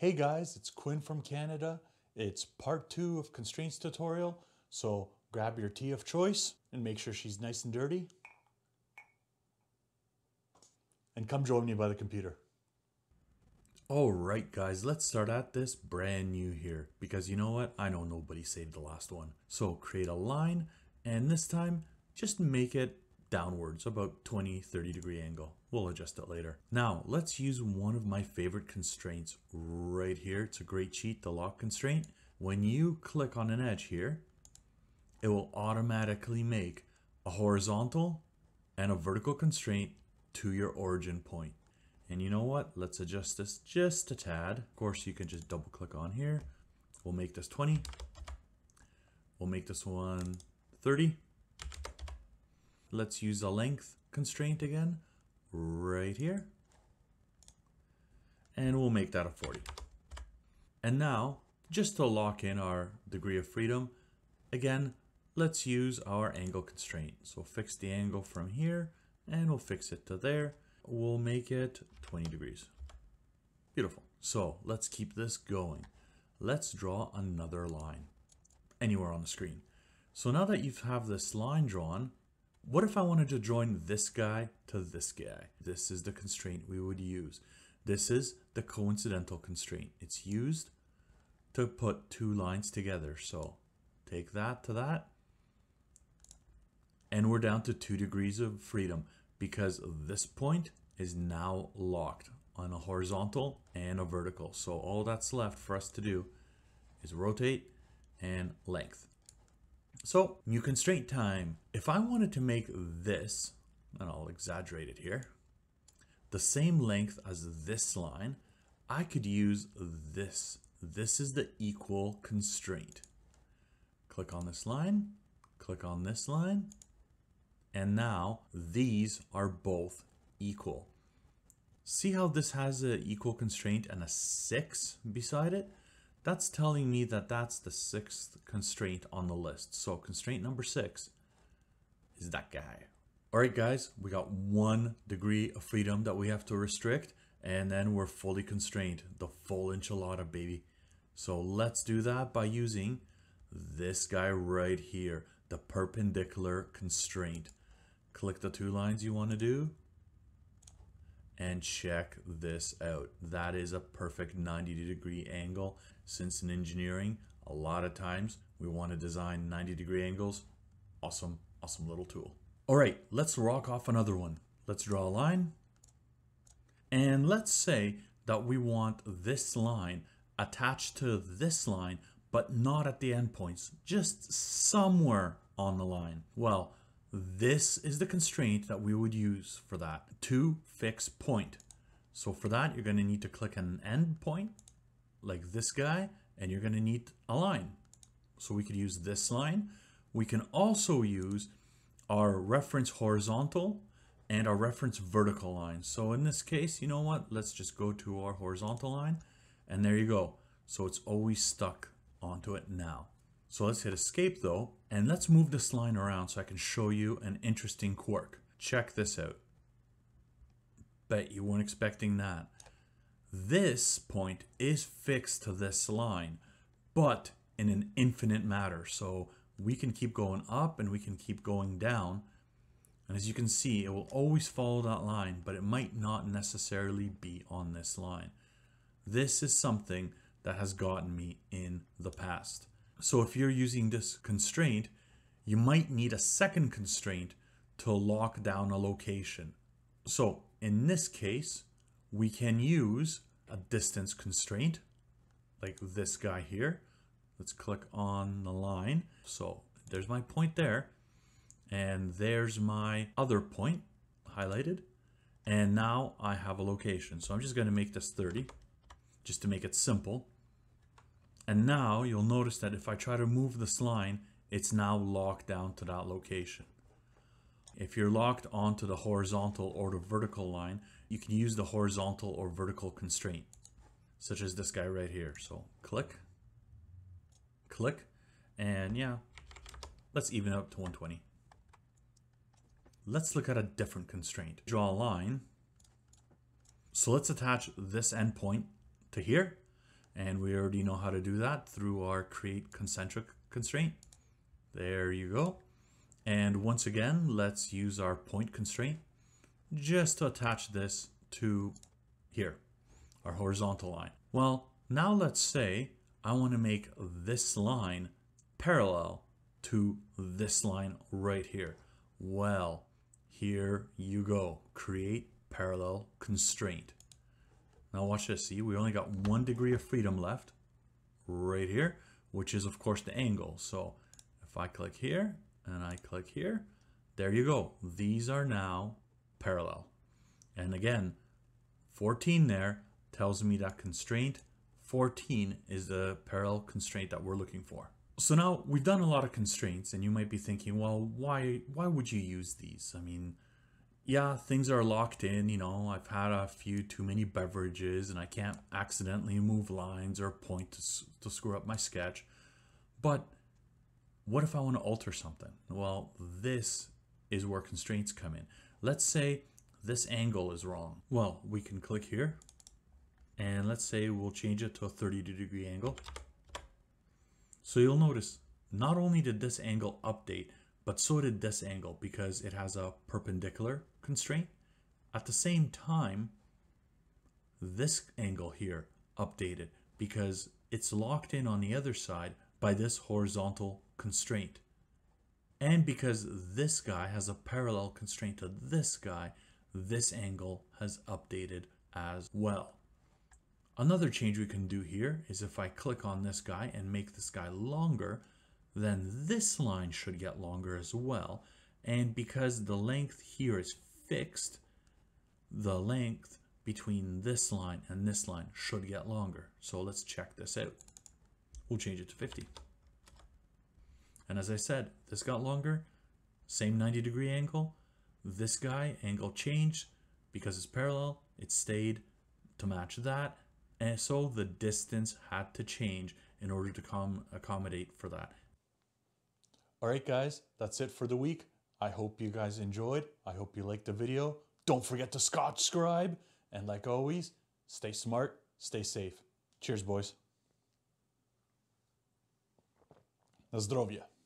Hey guys, it's Quinn from Canada. It's part two of constraints tutorial. So grab your tea of choice and make sure she's nice and dirty. And come join me by the computer. Alright guys, let's start at this brand new here. Because you know what? I know nobody saved the last one. So create a line and this time just make it downwards about 20 30 degree angle. We'll adjust it later. Now let's use one of my favorite constraints right here. It's a great cheat the lock constraint. When you click on an edge here it will automatically make a horizontal and a vertical constraint to your origin point. and you know what? Let's adjust this just a tad. Of course you can just double click on here. We'll make this 20 we'll make this one 30 Let's use a length constraint again, right here. And we'll make that a 40. And now, just to lock in our degree of freedom, again, let's use our angle constraint. So fix the angle from here, and we'll fix it to there. We'll make it 20 degrees. Beautiful. So let's keep this going. Let's draw another line anywhere on the screen. So now that you have this line drawn, what if I wanted to join this guy to this guy? This is the constraint we would use. This is the coincidental constraint. It's used to put two lines together. So take that to that. And we're down to two degrees of freedom because this point is now locked on a horizontal and a vertical. So all that's left for us to do is rotate and length. So new constraint time. If I wanted to make this, and I'll exaggerate it here, the same length as this line, I could use this. This is the equal constraint. Click on this line, click on this line, and now these are both equal. See how this has an equal constraint and a 6 beside it? That's telling me that that's the sixth constraint on the list. So constraint number six is that guy. All right, guys, we got one degree of freedom that we have to restrict, and then we're fully constrained, the full enchilada, baby. So let's do that by using this guy right here, the perpendicular constraint. Click the two lines you want to do, and check this out. That is a perfect 90 degree angle. Since in engineering, a lot of times we want to design 90 degree angles. Awesome, awesome little tool. All right, let's rock off another one. Let's draw a line. And let's say that we want this line attached to this line, but not at the endpoints, just somewhere on the line. Well, this is the constraint that we would use for that, to fix point. So for that, you're going to need to click an end point, like this guy, and you're going to need a line. So we could use this line. We can also use our reference horizontal and our reference vertical line. So in this case, you know what? Let's just go to our horizontal line, and there you go. So it's always stuck onto it now. So let's hit escape though, and let's move this line around so I can show you an interesting quirk. Check this out. Bet you weren't expecting that. This point is fixed to this line, but in an infinite matter. So we can keep going up and we can keep going down. And as you can see, it will always follow that line, but it might not necessarily be on this line. This is something that has gotten me in the past. So if you're using this constraint, you might need a second constraint to lock down a location. So in this case, we can use a distance constraint like this guy here. Let's click on the line. So there's my point there. And there's my other point highlighted. And now I have a location. So I'm just going to make this 30 just to make it simple. And now you'll notice that if I try to move this line, it's now locked down to that location. If you're locked onto the horizontal or the vertical line, you can use the horizontal or vertical constraint, such as this guy right here. So click, click, and yeah, let's even it up to 120. Let's look at a different constraint. Draw a line. So let's attach this endpoint to here And we already know how to do that through our create coincident constraint. There you go. And once again, let's use our point constraint just to attach this to here, our horizontal line. Well, now let's say I want to make this line parallel to this line right here. Well, here you go. Create parallel constraint. Now watch this. See, we only got one degree of freedom left right here, which is of course the angle. So if I click here and I click here, there you go. These are now parallel. And again, 14 there tells me that constraint 14 is the parallel constraint that we're looking for. So now we've done a lot of constraints and you might be thinking, well, why, why would you use these? I mean, yeah, things are locked in, you know, I've had a few too many beverages and I can't accidentally move lines or point to, to screw up my sketch. But what if I want to alter something? Well, this is where constraints come in. Let's say this angle is wrong. Well, we can click here and let's say we'll change it to a 30 degree angle. So you'll notice not only did this angle update, but so did this angle because it has a perpendicular constraint. At the same time, this angle here updated because it's locked in on the other side by this horizontal constraint. And because this guy has a parallel constraint to this guy, this angle has updated as well. Another change we can do here is if I click on this guy and make this guy longer, then this line should get longer as well. And because the length here is fixed, the length between this line and this line should get longer. So let's check this out. We'll change it to 50. And as I said, this got longer, same 90 degree angle. This guy, angle changed because it's parallel, it stayed to match that and so the distance had to change in order to come accommodate for that. All right, guys, that's it for the week. I hope you guys enjoyed. I hope you liked the video. Don't forget to Scotchscribe. And like always, stay smart, stay safe. Cheers, boys. Na.